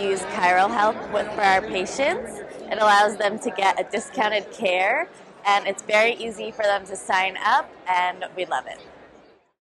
use ChiroHealth with, for our patients. It allows them to get a discounted care, and it's very easy for them to sign up, and we love it.